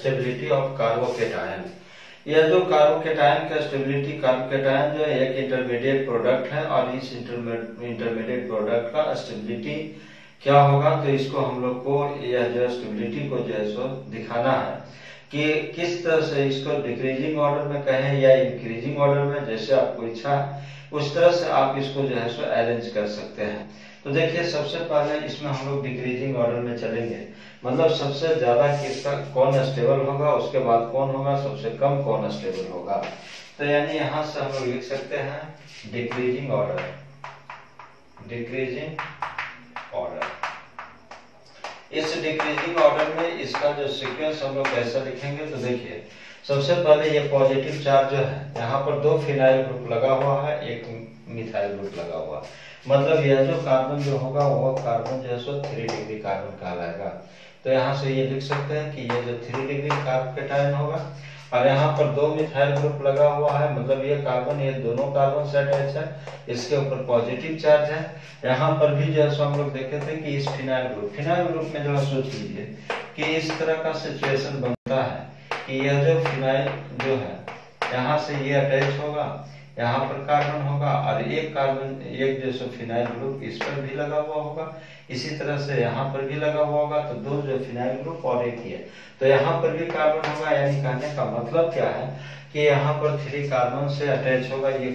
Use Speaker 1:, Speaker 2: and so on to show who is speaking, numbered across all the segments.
Speaker 1: Stability of carbocation यह जो carbocation का स्टेबिलिटी कार्बोकेटायन जो एक इंटरमीडिएट प्रोडक्ट है और इस इंटरमीडिएट प्रोडक्ट का स्टेबिलिटी क्या होगा? तो इसको हम लोग को यह जो स्टेबिलिटी को जो है सो दिखाना है कि किस तरह से इसको डिक्रीजिंग ऑर्डर में कहें या इंक्रीजिंग ऑर्डर में, जैसे आपको इच्छा, उस तरह से आप इसको जो है सो अरेंज कर सकते हैं। तो देखिए, सबसे पहले इसमें हम लोग डिक्रीजिंग ऑर्डर में चलेंगे। मतलब सबसे ज़्यादा किसका, कौन स्टेबल होगा, उसके बाद कौन होगा, सबसे कम कौन स्टेबल होगा। तो यानी यहाँ से हम लोग लिख सकते हैं डिक्रीजिंग ऑर्डर डिक्रीजिंग ऑर्डर इस डिक्रीजिंग ऑर्डर में इसका जो सीक्वेंस हम लोग कैसा लिखेंगे तो देखिए, सबसे पहले ये पॉजिटिव चार्ज जो है, यहाँ पर दो फिनाइल ग्रुप लगा हुआ है, एक मिथाइल ग्रुप लगा हुआ। मतलब यह जो कार्बन जो होगा, वो कार्बन जो है सो थ्री डिग्री कार्बन कहलाएगा। तो यहाँ से ये लिख सकते हैं कि ये जो थ्री डिग्री कार्बन होगा, और यहाँ पर दो मिथाइल ग्रुप लगा हुआ है मतलब ये कार्बन ये दोनों कार्बन से अटैच है इसके ऊपर पॉजिटिव चार्ज है। यहाँ पर भी जो है हम लोग देखे थे कि इस फिनाइल ग्रुप फिनाइल ग्रुप में जो है सोच लीजिए कि इस तरह का सिचुएशन बनता है कि यह जो फिनाइल जो है, यहाँ से ये अटैच होगा यहाँ पर कार्बन होगा और एक कार्बन एक जो सो फिनाइल ग्रुप इस पर भी लगा हुआ होगा। इसी तरह से यहाँ पर भी लगा हुआ होगा तो दो जो फिनाइल ग्रुप और एक ही है तो यहाँ पर भी कार्बन होगा, यानी कहने का मतलब क्या है कि यहाँ पर थ्री कार्बन से अटैच होगा ये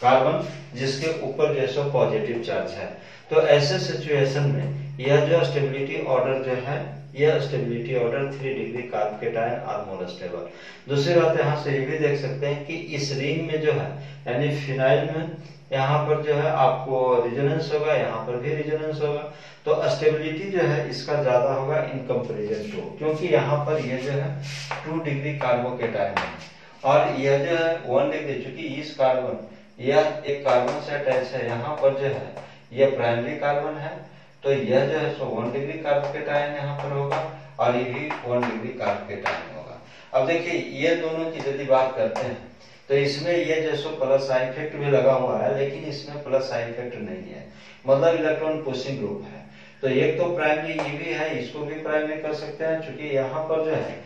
Speaker 1: कार्बन जिसके ऊपर जो सो पॉजिटिव चार्ज है। तो ऐसे सिचुएशन में यह जो स्टेबिलिटी ऑर्डर जो है यह stability order three degree carb carbocation are more stable दूसरी बात यहाँ से ये भी देख सकते हैं कि इस रिंग में जो है, यानी फिनाइल में, यहाँ पर जो है आपको रिजोनेंस होगा, यहाँ पर भी रिजोनेंस होगा। तो स्टेबिलिटी जो है, इसका ज़्यादा होगा इन कंपेरिजन टू क्योंकि यहाँ पर यह जो है टू डिग्री कार्बोकेटायन है। और यह जो है वन डिग्री चूँकि इस कार्बन यह एक कार्बन से अटैच है, यहाँ पर जो है, यह प्राइमरी कार्बन है। तो यह जो है सो वन डिग्री कार्बोकेटायन यहाँ पर होगा और ये भी वन डिग्री कार्बोकेटायन होगा। अब देखिए, ये दोनों की यदि बात करते हैं तो इसमें ये जैसो प्लस आई इफ़ेक्ट भी लगा हुआ है, लेकिन इसमें प्लस आई इफ़ेक्ट नहीं है। मतलब इलेक्ट्रॉन पुशिंग ग्रुप है। तो एक तो प्राइमरी ये भी है, इसको भी प्राइमरी कर सकते हैं क्योंकि यहाँ पर जो है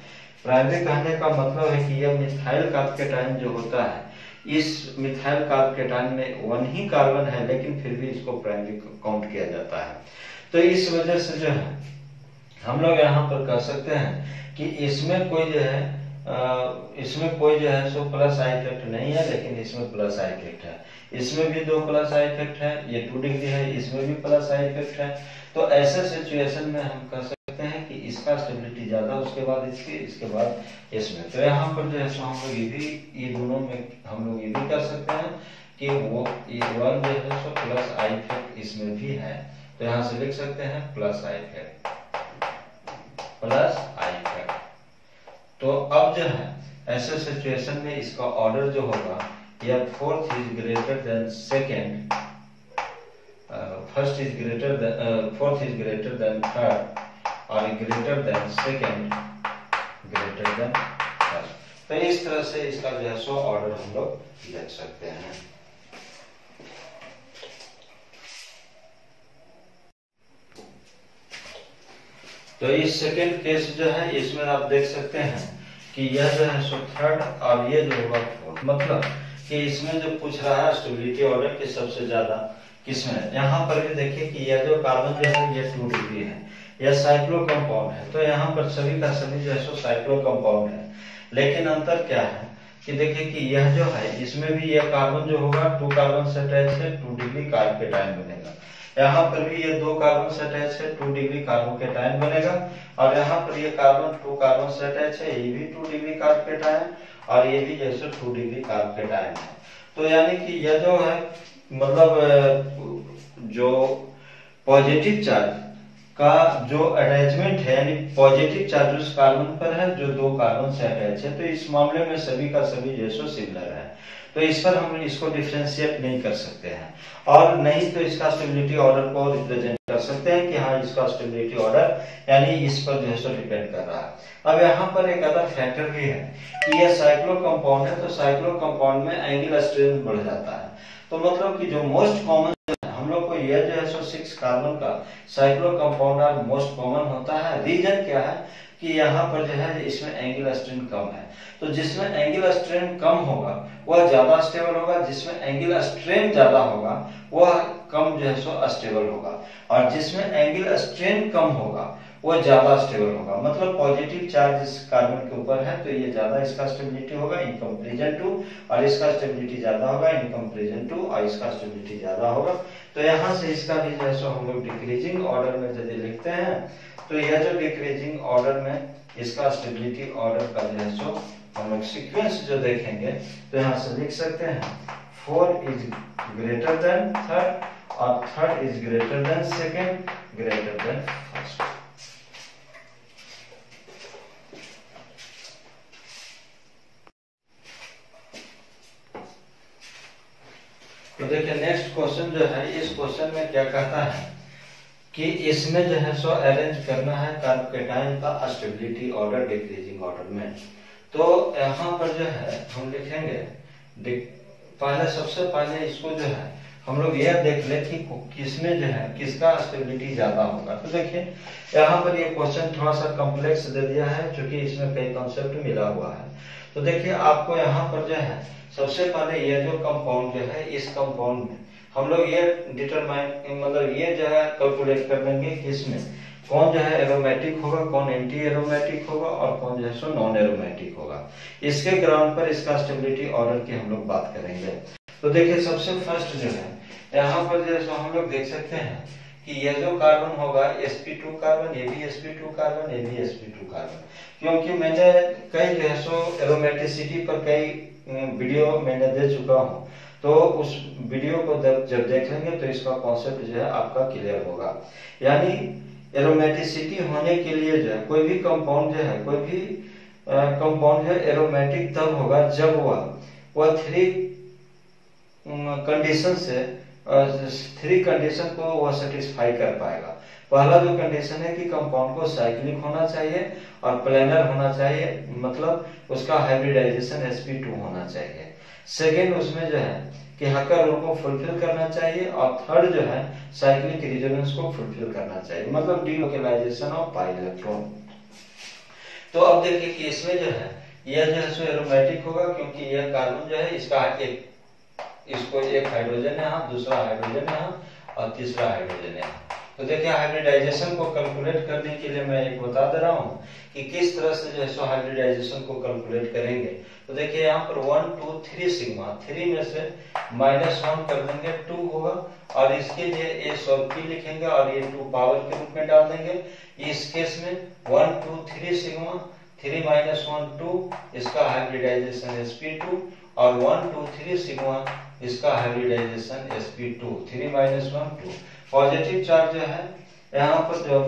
Speaker 1: प्राइमरी कहने का मतलब है कि यह मिथाइल कार्व के टाइम जो होता है इस मिथाइल कार्बोकेटायन में वन ही कार्बन है, लेकिन फिर भी इसको प्राइमरी काउंट किया जाता है। तो इस वजह से जो है, हम लोग यहाँ पर कह सकते हैं कि इसमें कोई जो है इसमें कोई जो है सो प्लस आई इफ़ेक्ट नहीं है, लेकिन इसमें प्लस आई इफ़ेक्ट है। इसमें भी दो प्लस आई इफ़ेक्ट है, ये टू डिग्री है, इसमें भी प्लस आई इफ़ेक्ट है। तो ऐसे सिचुएशन में हम कह सकते हैं कि इसका स्टेबिलिटी ज़्यादा, उसके बाद इसके इसके बाद इसमें तो यहाँ पर जो है सो हम लोग ये भी, ये दोनों में हम लोग ये भी कर सकते हैं कि वो, ये वन जो है सो प्लस आई इफ़ेक्ट इसमें भी है। तो यहाँ से लिख सकते हैं plus I effect plus I effect तो अब जो है, ऐसे सिचुएशन में इसका ऑर्डर जो होगा, या fourth is greater than second first is greater fourth is greater than third और greater than second greater than तो इस तरह से इसका जो है सो ऑर्डर हम लोग लिख सकते हैं। तो इस सेकेंड केस जो है, इसमें आप देख सकते हैं कि यह जो है सो थर्ड और ये जो होगा फोर्थ मतलब कि इसमें जो पूछ रहा है स्टेबिलिटी ऑर्डर की सबसे ज़्यादा किसमें? यहाँ पर भी देखिए कि यह जो कार्बन जो है, ये टू डिग्री है। यह साइक्लो कंपाउंड है। तो यहाँ पर सभी का सभी जो है साइक्लो कंपाउंड है। लेकिन अंतर क्या है? कि देखिए कि यह जो है, इसमें भी यह कार्बन जो होगा टू कार्बन से अटैच है टू डिग्री कार्बोकेटाइन बनेगा। यहाँ पर भी ये दो कार्बन से अटैच है टू डिग्री कार्बोकेटाइन बनेगा और यहाँ पर ये कार्बन टू कार्बन से अटैच है ये भी टू डिग्री कार्बोकेटाइन और ये भी जैसे टू डिग्री कार्बोकेटाइन है। तो यानी कि यह जो है मतलब जो पॉजिटिव चार्ज का जो अटैचमेंट है, यानी पॉजिटिव चार्ज उस कार्बन पर है, जो दो कार्बन से अटैच है तो इस मामले में सभी का सभी जैसो सिमिलर है। तो इस पर हम इसको डिफ्रेंशिएट नहीं कर सकते हैं। और नहीं तो इसका स्टेबिलिटी ऑर्डर को रिप्रेजेंट कर सकते हैं कि हाँ इसका स्टेबिलिटी ऑर्डर यानी इस पर जो है सो डिपेंड कर रहा है। अब यहाँ पर एक अदर फैक्टर भी है कि यह साइक्लो कंपाउंड है तो साइक्लो कंपाउंड में एंगल स्ट्रेंथ बढ़ जाता है। तो मतलब कि जो मोस्ट कॉमन हम लोग को यह जो है सो सिक्स कार्बन का साइक्लो कंपाउंड मोस्ट कॉमन होता है। रीजन क्या है? कि यहाँ पर जो है, इसमें एंगल स्ट्रेन कम है। तो जिसमें एंगल स्ट्रेन कम होगा, वह ज़्यादा स्टेबल होगा। जिसमें एंगल स्ट्रेन ज़्यादा होगा, वह कम जो है सो स्टेबल होगा। और जिसमें एंगल स्ट्रेन कम होगा वो ज़्यादा स्टेबल होगा। मतलब पॉजिटिव चार्ज इस कार्बन के ऊपर है तो ये ज़्यादा इसका स्टेबिलिटी होगा इन कंपेरिजन टू और इसका स्टेबिलिटी ज़्यादा होगा इन कंपेरिजन टू और इसका स्टेबिलिटी ज़्यादा होगा। तो यहाँ से इसका भी जो है हम लोग डिक्रीजिंग ऑर्डर में यदि लिखते हैं तो यह जो डिक्रीजिंग ऑर्डर में इसका स्टेबिलिटी ऑर्डर का जो है सो हम लोग सीक्वेंस जो देखेंगे तो यहाँ से लिख सकते हैं four is greater than third और third is greater than second greater than देखिए नेक्स्ट क्वेश्चन जो है, इस क्वेश्चन में क्या कहता है कि इसमें जो है, सो अरेंज करना है कार्बोकेटाइन का स्टेबिलिटी ऑर्डर डिक्रीजिंग ऑर्डर में। तो यहाँ पर जो है, हम लिखेंगे पहले, सबसे पहले इसको जो है हम लोग यह देख ले कि किसमें जो है, किसका स्टेबिलिटी ज़्यादा होगा। तो देखिए, यहाँ पर ये क्वेश्चन थोड़ा सा कॉम्प्लेक्स दे दिया है क्योंकि इसमें कई कॉन्सेप्ट मिला हुआ है। तो देखिए, आपको यहाँ पर जो है, सबसे पहले ये जो कंपाउंड जो है, इस कंपाउंड में हम लोग ये डिटरमाइन मतलब ये जो है कैलकुलेट कर लेंगे इसमें कौन जो है एरोमेटिक होगा, कौन एंटी एरोमेटिक होगा और कौन जो है, सो नॉन एरोमेटिक होगा। इसके ग्राउंड पर इसका स्टेबिलिटी ऑर्डर की हम लोग बात करेंगे। तो देखिए, सबसे फ़र्स्ट जो है, यहाँ पर जो है हम लोग देख सकते हैं कि यह जो कार्बन होगा sp2 कार्बन ये भी sp2 कार्बन ये भी sp2 कार्बन क्योंकि मैंने कई जो एरोमेटिसिटी पर कई वीडियो मैंने दे चुका हूँ। तो उस वीडियो को जब देख लेंगे तो इसका कॉन्सेप्ट जो है आपका क्लियर होगा। यानी एरोमेटिसिटी होने के लिए जो है, कोई भी कंपाउंड जो है, कोई भी कंपाउंड है एरोमेटिक तब होगा जब वह वह थ्री कंडीशन से थ्री कंडीशन को वह सेटिस्फाई कर पाएगा। पहला जो कंडीशन है कि कंपाउंड को साइक्लिक होना चाहिए और प्लेनर होना चाहिए मतलब उसका हाइब्रिडाइजेशन sp2 होना चाहिए। सेकेंड उसमें जो है कि हकर रूल को फुलफिल करना चाहिए और थर्ड जो है साइक्लिक रिजोनेंस को फुलफिल करना चाहिए मतलब डीलोकलाइजेशन ऑफ़ पाई इलेक्ट्रॉन तो अब देखिए कि इसमें जो है, यह जो है सो एरोमेटिक होगा क्योंकि यह कार्बन जो है इसका एक इसको एक हाइड्रोजन है यहाँ दूसरा हाइड्रोजन है यहाँ और तीसरा हाइड्रोजन है। तो देखिए हाइब्रिडाइजेशन को कैलकुलेट करने के लिए मैं एक बता दे रहा हूँ कि किस तरह से जो है सो हाइब्रिडाइजेशन को कैलकुलेट करेंगे। तो देखिए, यहाँ पर one two three sigma three में से माइनस वन कर देंगे टू होगा, और इसके लिए ए और पी लिखेंगे, और ये टू पावर के रूप में डाल देंगे। इस केस में one two three sigma three minus one two इसका हाइब्रिडाइजेशन एस पी टू और वन टू थ्री सिग्मा इसका hybridization S P two three minus one two positive charge जो है, यहाँ पर जो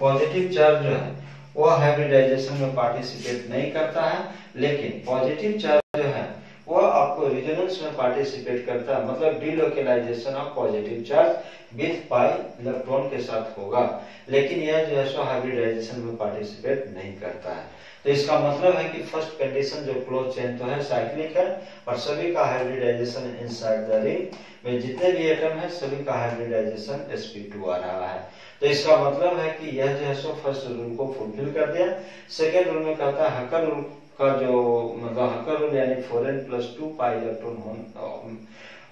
Speaker 1: पॉजिटिव चार्ज जो है, वो हाइब्रिडाइजेशन में पार्टिसिपेट नहीं करता है, लेकिन पॉजिटिव चार्ज जो है वो आपको रिजोनेंस में पार्टिसिपेट करता है। मतलब delocalization of positive charge with pi electron के साथ होगा। लेकिन यह जो है सो हाइब्रिडाइजेशन में पार्टिसिपेट नहीं करता है। तो इसका मतलब है कि फ़र्स्ट कंडीशन जो क्लोज चेन तो है साइक्लिक है, और सभी का हाइब्रिडाइजेशन इनसाइड द रिंग में जितने भी एटम है, सभी का हाइब्रिडाइजेशन sp2 आ रहा है। तो इसका मतलब है कि यह जो है सो फ़र्स्ट रूल को फुलफिल कर दिया। सेकेंड रूल में कहता है हकर रूल का जो हकर यानी four N plus two pi electron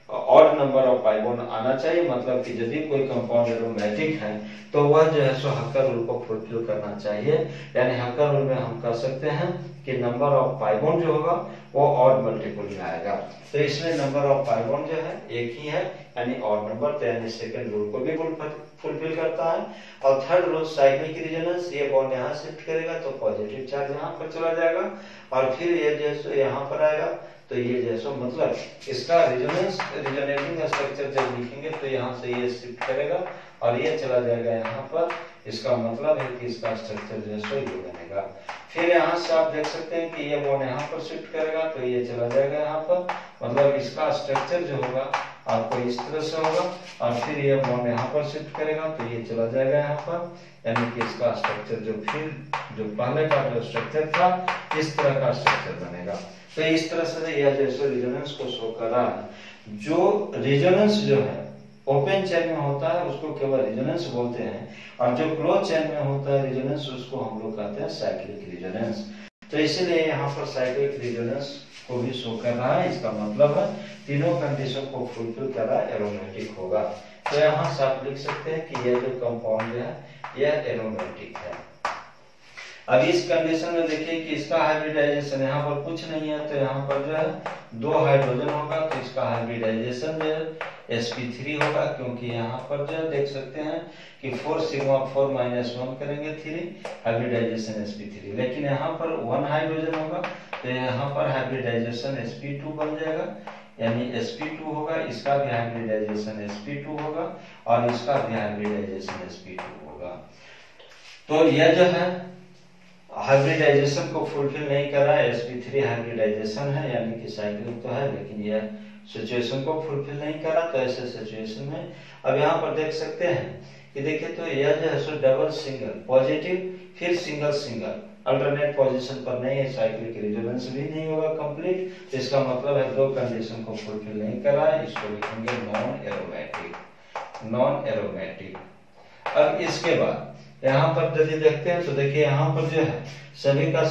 Speaker 1: odd number of pi bond आना चाहिए मतलब कि यदि कोई कंपाउंड एरोमेटिक है तो वह जो है सो हकर रूल को फुलफिल करना चाहिए। यानी हकर रूल में हम कर सकते हैं कि नंबर ऑफ़ पाइबोन जो होगा, वो ऑड मल्टीपल में आएगा। तो इसमें नंबर ऑफ़ पाइबोन जो है, एक ही है, यानी ऑड नंबर तो यानी सेकंड रूल को भी फुलफिल करता है। और थर्ड रूल साइक्लिक रिजोनेंस ये बॉन्ड यहाँ शिफ्ट करेगा तो पॉजिटिव चार्ज यहाँ पर चला जाएगा। और फिर ये जो यहाँ पर आएगा तो ये जैसा मतलब इसका रिजोनेंस रिजोनेटिंग स्ट्रक्चर जब लिखेंगे तो यहाँ से ये शिफ्ट करेगा, और ये चला जाएगा यहाँ पर। इसका मतलब है कि इसका स्ट्रक्चर जो है सो ये बनेगा फिर यहाँ से आप देख सकते हैं कि ये बॉन्ड यहाँ पर शिफ्ट करेगा तो ये चला जाएगा यहाँ पर। मतलब इसका स्ट्रक्चर जो होगा, आपको इस तरह से होगा, और फिर ये बॉन्ड यहाँ पर शिफ्ट करेगा तो ये चला जाएगा यहाँ पर। यानी कि इसका स्ट्रक्चर जो फिर, जो पहले का जो स्ट्रक्चर था, इस तरह का स्ट्रक्चर बनेगा। तो इस तरह से यह जैसे रिजोनेंस को शो कर है जो रिजोनेंस जो है ओपन चेन में होता है, उसको केवल रिजोनेंस बोलते हैं। और जो क्लोज चेन में होता है रिजोनेंस उसको हम लोग कहते हैं साइक्लिक रिजोनेंस तो इसीलिए यहाँ पर साइक्लिक रिजोनेंस को भी शो कर रहा है। इसका मतलब है तीनों कंडीशन को फुलफिल कर रहा एरोमेटिक होगा। तो यहाँ से आप लिख सकते हैं कि यह जो कंपाउंड है यह एरोमेटिक है। अब इस कंडीशन में देखिए कि इसका हाइब्रिडाइजेशन यहाँ पर कुछ नहीं है। तो यहाँ पर जो है दो हाइड्रोजन होगा तो इसका हाइब्रिडाइजेशन जो है sp3 होगा, क्योंकि यहाँ पर जो देख सकते हैं कि four sigma four minus one करेंगे थ्री हाइब्रिडाइजेशन sp3 लेकिन यहाँ पर वन हाइड्रोजन होगा तो यहाँ पर हाइब्रिडाइजेशन sp2 बन जाएगा, यानी sp2 होगा, इसका भी हाइब्रिडाइजेशन sp2 होगा, और इसका भी हाइब्रिडाइजेशन sp2 होगा। तो यह जो है हाइब्रिडाइजेशन को फुलफिल नहीं कर रहा है sp3 हाइब्रिडाइजेशन है, यानी कि साइक्लिक तो है, लेकिन यह सिचुएशन को फुलफिल नहीं कर रहा तो ऐसे सिचुएशन में अब यहाँ पर देख सकते हैं कि देखिए तो यह जो है सो डबल सिंगल पॉजिटिव फिर सिंगल सिंगल अल्टरनेट पोजीशन पर नहीं है साइक्लिक रिजोनेंस भी नहीं होगा कंप्लीट तो इसका मतलब है दो कंडीशन को फुलफिल नहीं कर रहा है, इसको लिखेंगे नॉन एरोमेटिक नॉन एरोमेटिक अब इसके बाद यहाँ पर यदि देखते हैं तो देखिए यहाँ पर जो है, सभी का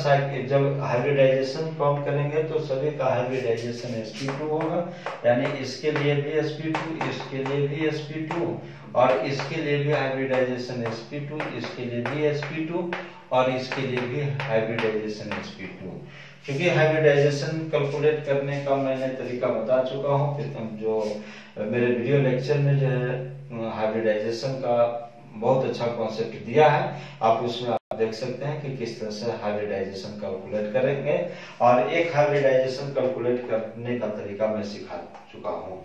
Speaker 1: जब हाइब्रिडाइजेशन काउंट करेंगे तो सभी का हाइब्रिडाइजेशन sp2 होगा। यानी इसके लिए भी sp2 इसके लिए भी sp2 और इसके लिए भी हाइब्रिडाइजेशन sp2 इसके लिए भी sp2 और इसके लिए भी हाइब्रिडाइजेशन sp2 क्योंकि हाइब्रिडाइजेशन कैलकुलेट करने का मैंने तरीका बता चुका हूँ फिर जो मेरे वीडियो लेक्चर में जो है हाइब्रिडाइजेशन का बहुत अच्छा कॉन्सेप्ट दिया है। आप उसमें आप देख सकते हैं कि किस तरह से हाइब्रिडाइजेशन कैलकुलेट करेंगे। और एक हाइब्रिडाइजेशन कैलकुलेट करने का तरीका मैं सिखा चुका हूँ।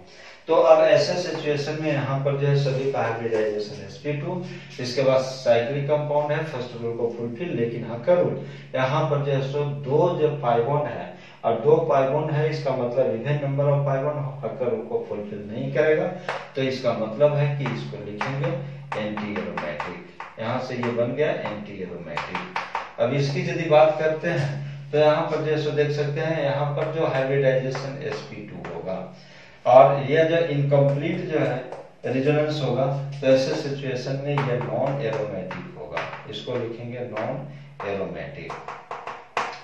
Speaker 1: तो अब ऐसे सिचुएशन में यहाँ पर जो है सभी का हाइब्रिडाइजेशन sp2 इसके बाद साइक्लिक कंपाउंड है फ़र्स्ट रूल को फुलफिल लेकिन हकर रूल यहाँ पर जो है सो दो जो पाइबोन है, और दो पाइबोन है, इसका मतलब even number of pi bond Huckel rule को फुलफिल नहीं करेगा। तो इसका मतलब है कि इसको लिखेंगे एंटी एरोमेटिक यहाँ से ये बन गया एंटी एरोमेटिक अब इसकी यदि बात करते हैं तो यहाँ पर जैसे देख सकते हैं, यहाँ पर जो हाइब्रिडाइजेशन sp2 होगा, और यह जो इनकम्प्लीट जो है रिजोनेंस होगा तो ऐसे सिचुएशन में यह नॉन एरोमेटिक होगा। इसको लिखेंगे नॉन एरोमेटिक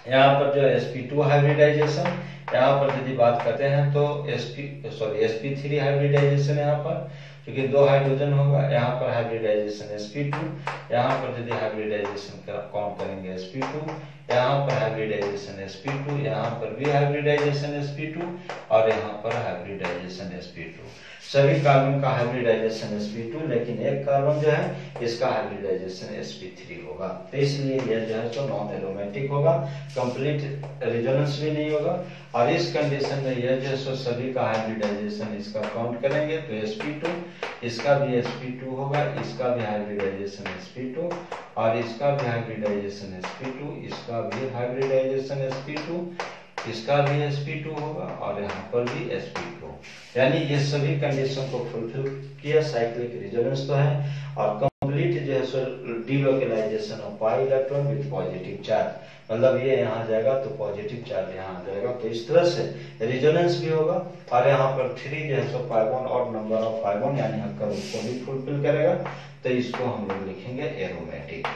Speaker 1: यहाँ पर जो sp2 हाइब्रिडाइजेशन यहाँ पर यदि बात करते हैं तो sp सॉरी sp3 हाइब्रिडाइजेशन यहाँ पर क्योंकि दो हाइड्रोजन होगा, यहाँ पर हाइब्रिडाइजेशन sp2 यहाँ पर यदि हाइब्रिडाइजेशन काउंट करेंगे sp2 यहाँ पर हाइब्रिडाइजेशन sp2 यहाँ पर भी हाइब्रिडाइजेशन sp2 और यहाँ पर हाइब्रिडाइजेशन sp2 सभी कार्बन का हाइब्रिडाइजेशन sp2 लेकिन एक कार्बन जो है, इसका हाइब्रिडाइजेशन sp3 होगा। तो इसलिए यह जो है तो नॉन एरोमेटिक होगा कंप्लीट रिजोनेंस भी नहीं होगा, और इस कंडीशन में यह जो है सभी का हाइब्रिडाइजेशन इसका काउंट करेंगे तो sp2 इसका भी sp2 होगा, इसका भी हाइब्रिडाइजेशन sp2 और इसका भी हाइब्रिडाइजेशन sp2 इसका भी हाइब्रिडाइजेशन sp2 इसका भी sp2 होगा, और यहाँ पर भी sp2 यानी ये सभी कंडीशन को फुलफिल किया साइक्लिक रिजोनेंस तो है, और कंप्लीट जो है सो delocalisation of pi electron with positive charge मतलब ये यहाँ जाएगा तो पॉजिटिव चार्ज यहाँ जाएगा। तो इस तरह से रिजोनेंस भी होगा, और यहाँ पर थ्री जो है सो पाइबोन और नंबर ऑफ़ पाइबोन यानी हक्कर उसको भी फुलफिल करेगा। तो इसको हम लोग लिखेंगे एरोमेटिक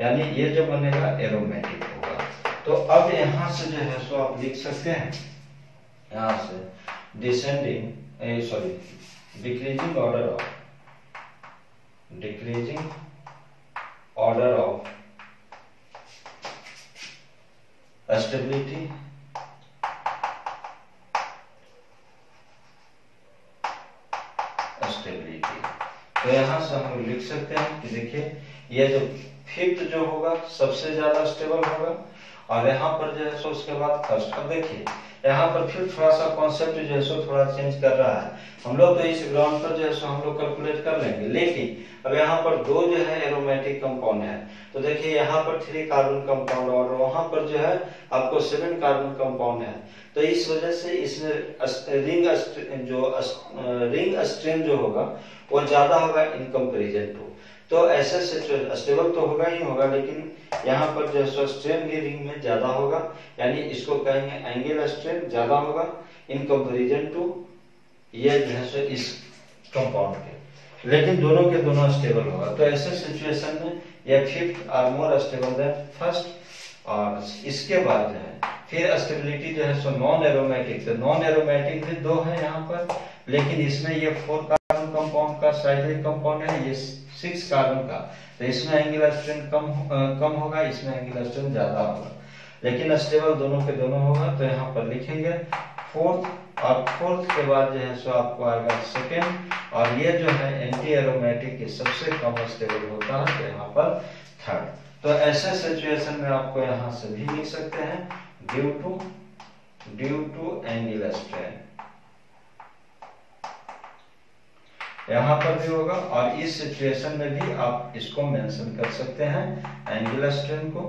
Speaker 1: यानी ये जो बनेगा एरोमेटिक होगा। तो अब यहाँ से जो है सो आप लिख सकते हैं। यहाँ से descending sorry decreasing order of decreasing order of stability stability तो यहाँ से हम लिख सकते हैं कि देखिए, ये जो फिफ्थ जो होगा, सबसे ज़्यादा स्टेबल होगा, और यहाँ पर जो है, सो उसके बाद फ़र्स्ट अब देखिए यहाँ पर फिर थोड़ा सा कॉन्सेप्ट जो है सो थोड़ा चेंज कर रहा है। हम लोग तो इस ग्राउंड पर जो है सो हम लोग कैलकुलेट कर लेंगे, लेकिन अब यहाँ पर दो जो है एरोमेटिक कंपाउंड है। तो देखिए यहाँ पर थ्री कार्बन कंपाउंड और वहाँ पर जो है आपको सेवन कार्बन कंपाउंड है। तो इस वजह से इसमें रिंग जो रिंग स्ट्रेन जो होगा, वो ज़्यादा होगा इन कंपेरिजन टू तो ऐसे स्टेबल तो होगा ही होगा, लेकिन यहाँ पर जो है स्ट्रेन भी रिंग में ज़्यादा होगा, यानी इसको कहेंगे एंगल स्ट्रेन ज़्यादा होगा इन कंपेरिजन टू ये जो है सो इस कंपाउंड के। लेकिन दोनों के दोनों स्टेबल होगा। तो ऐसे सिचुएशन में यह fifth are more stable than first और इसके बाद जो है, फिर स्टेबिलिटी जो है सो नॉन एरोमेटिक तो नॉन एरोमेटिक भी दो है यहाँ पर, लेकिन इसमें ये फोर कार्बन कंपाउंड का साइक्लिक कंपाउंड है, ये सिक्स कार्बन का। तो इसमें एंगुलर स्ट्रेंथ कम कम होगा, इसमें एंगुलर स्ट्रेंथ ज़्यादा होगा। लेकिन स्टेबल दोनों के दोनों होगा तो यहाँ पर लिखेंगे फोर्थ और फोर्थ के बाद जो है सो आपको आएगा सेकेंड और ये जो है एंटी एरोमेटिक सबसे कम स्टेबल होता है तो यहाँ पर थर्ड तो ऐसे सिचुएशन में आपको यहाँ से भी लिख सकते हैं due to due to angular strain यहाँ पर भी होगा, और इस सिचुएशन में भी आप इसको मेंशन कर सकते हैं एंगुलर स्ट्रेन को।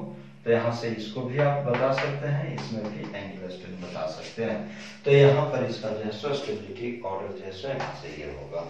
Speaker 1: तो यहाँ से इसको भी आप बता सकते हैं, इसमें भी एंगुलर स्ट्रेन बता सकते हैं। तो यहाँ पर इसका जो है सो स्टेबिलिटी ऑर्डर जो है यहाँ से ये होगा।